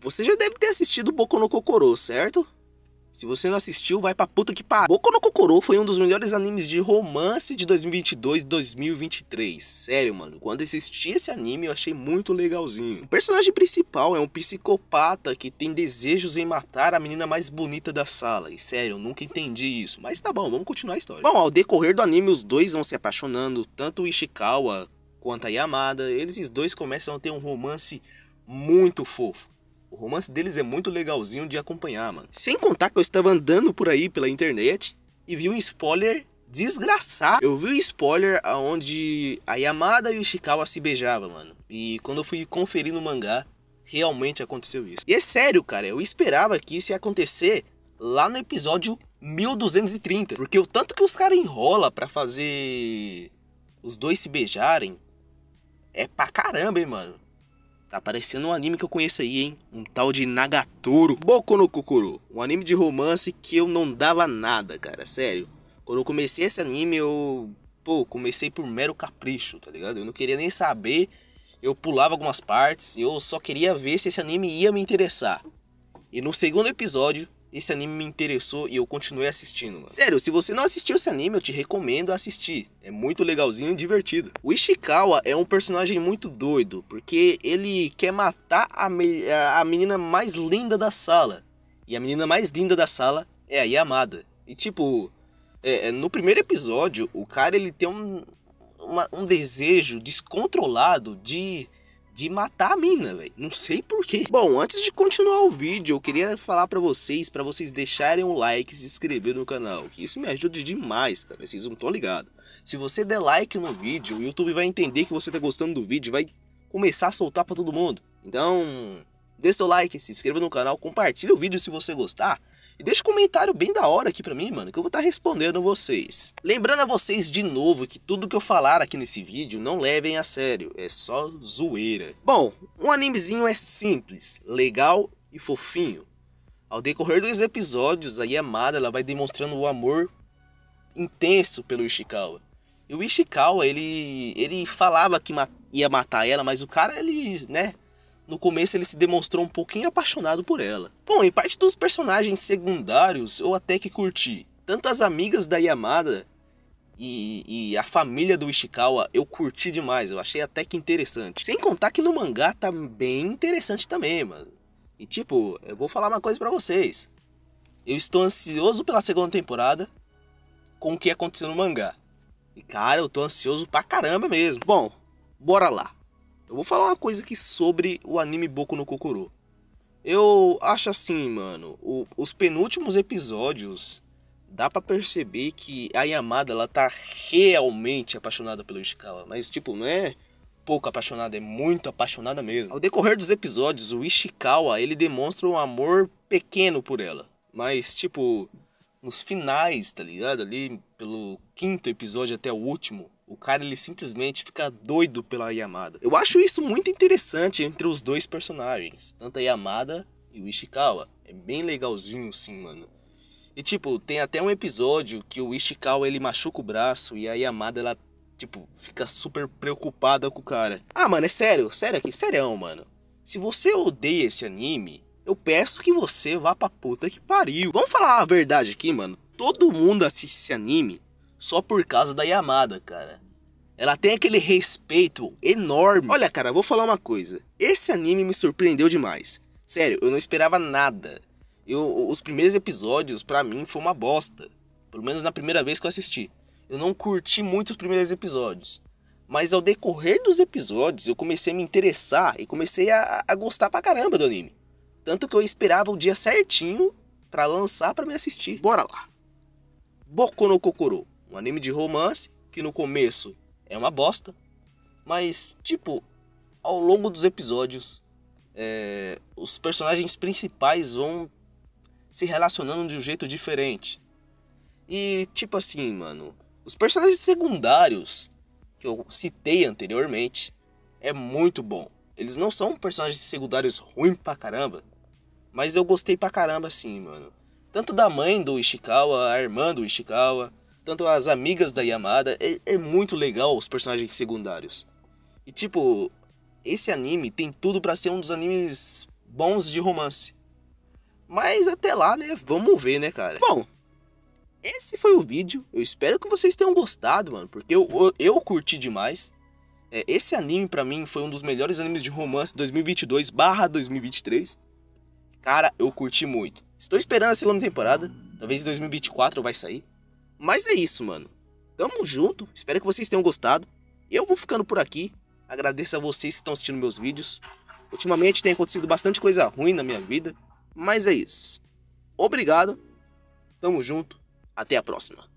Você já deve ter assistido Boku no Kokoro, certo? Se você não assistiu, vai pra puta que pariu. Boku no Kokoro foi um dos melhores animes de romance de 2022 e 2023. Sério, mano. Quando assisti esse anime, eu achei muito legalzinho. O personagem principal é um psicopata que tem desejos em matar a menina mais bonita da sala. E sério, eu nunca entendi isso. Mas tá bom, vamos continuar a história. Bom, ao decorrer do anime, os dois vão se apaixonando. Tanto o Ishikawa quanto a Yamada. Eles dois começam a ter um romance muito fofo. O romance deles é muito legalzinho de acompanhar, mano. Sem contar que eu estava andando por aí pela internet e vi um spoiler desgraçado. Eu vi o um spoiler aonde a Yamada e o Ishikawa se beijavam, mano. E quando eu fui conferir no mangá, realmente aconteceu isso. E é sério, cara, eu esperava que isso ia acontecer lá no episódio 1230. Porque o tanto que os caras enrola para fazer os dois se beijarem é pra caramba, hein, mano. Tá parecendo um anime que eu conheço aí, hein? Um tal de Nagatoro. Boku no Kokoro. Um anime de romance que eu não dava nada, cara. Sério. Quando eu comecei esse anime, eu... Pô, comecei por mero capricho, tá ligado? Eu não queria nem saber. Eu pulava algumas partes. Eu só queria ver se esse anime ia me interessar. E no segundo episódio, esse anime me interessou e eu continuei assistindo, mano. Sério, se você não assistiu esse anime, eu te recomendo assistir. É muito legalzinho e divertido. O Ishikawa é um personagem muito doido, porque ele quer matar a, me a menina mais linda da sala. E a menina mais linda da sala é a Yamada. E tipo, é, é no primeiro episódio, o cara ele tem um, uma, um desejo descontrolado de de matar a mina, velho. Não sei porquê. Bom, antes de continuar o vídeo, eu queria falar para vocês, para vocês deixarem um like e se inscrever no canal, que isso me ajuda demais, cara. Vocês não estão ligados. Se você der like no vídeo, o YouTube vai entender que você tá gostando do vídeo, vai começar a soltar para todo mundo. Então, deixa seu like, se inscreva no canal, compartilhe o vídeo se você gostar. E deixa um comentário bem da hora aqui pra mim, mano, que eu vou estar tá respondendo vocês. Lembrando a vocês de novo que tudo que eu falar aqui nesse vídeo não levem a sério, é só zoeira. Bom, um animezinho é simples, legal e fofinho. Ao decorrer dos episódios, a Yamada ela vai demonstrando o amor intenso pelo Ishikawa. E o Ishikawa, ele, ele falava que ia matar ela, mas o cara, ele, né, no começo ele se demonstrou um pouquinho apaixonado por ela. Bom, em parte dos personagens secundários eu até que curti. Tanto as amigas da Yamada e, e, a família do Ishikawa eu curti demais, eu achei até que interessante. Sem contar que no mangá tá bem interessante também, mano. E tipo, eu vou falar uma coisa para vocês. Eu estou ansioso pela segunda temporada com o que aconteceu no mangá. E cara, eu tô ansioso pra caramba mesmo. Bom, bora lá. Eu vou falar uma coisa aqui sobre o anime Boku no Kokoro. Eu acho assim, mano, o, os penúltimos episódios dá para perceber que a Yamada ela tá realmente apaixonada pelo Ishikawa, mas tipo, não é pouco apaixonada, é muito apaixonada mesmo. Ao decorrer dos episódios, o Ishikawa, ele demonstra um amor pequeno por ela, mas tipo, nos finais, tá ligado? Ali pelo quinto episódio até o último, o cara ele simplesmente fica doido pela Yamada. Eu acho isso muito interessante entre os dois personagens, tanto a Yamada e o Ishikawa. É bem legalzinho sim, mano. E tipo, tem até um episódio que o Ishikawa ele machuca o braço e a Yamada ela tipo fica super preocupada com o cara. Ah, mano, é sério, sério aqui, sério, mano. Se você odeia esse anime, eu peço que você vá pra puta que pariu. Vamos falar a verdade aqui, mano. Todo mundo assiste esse anime só por causa da Yamada, cara. Ela tem aquele respeito enorme. Olha, cara, vou falar uma coisa. Esse anime me surpreendeu demais. Sério, eu não esperava nada. Eu, os primeiros episódios, para mim, foi uma bosta. Pelo menos na primeira vez que eu assisti. Eu não curti muito os primeiros episódios. Mas ao decorrer dos episódios, eu comecei a me interessar e comecei a, a gostar pra caramba do anime. Tanto que eu esperava o dia certinho para lançar para me assistir. Bora lá. Boku no Kokoro um anime de romance que no começo é uma bosta, mas tipo, ao longo dos episódios, é, os personagens principais vão se relacionando de um jeito diferente. E tipo assim, mano, os personagens secundários que eu citei anteriormente é muito bom. Eles não são personagens secundários ruins pra caramba, mas eu gostei pra caramba assim, mano. Tanto da mãe do Ishikawa, a irmã do Ishikawa, tanto as amigas da Yamada, é, é muito legal os personagens secundários. E tipo, esse anime tem tudo para ser um dos animes bons de romance. Mas até lá, né? Vamos ver, né, cara? Bom, esse foi o vídeo. Eu espero que vocês tenham gostado, mano, porque eu, eu, eu curti demais. É, esse anime para mim foi um dos melhores animes de romance 2022/2023. Cara, eu curti muito. Estou esperando a segunda temporada, talvez em 2024 vai sair. Mas é isso, mano. Tamo junto. Espero que vocês tenham gostado. Eu vou ficando por aqui. Agradeço a vocês que estão assistindo meus vídeos. Ultimamente tem acontecido bastante coisa ruim na minha vida, mas é isso. Obrigado. Tamo junto. Até a próxima.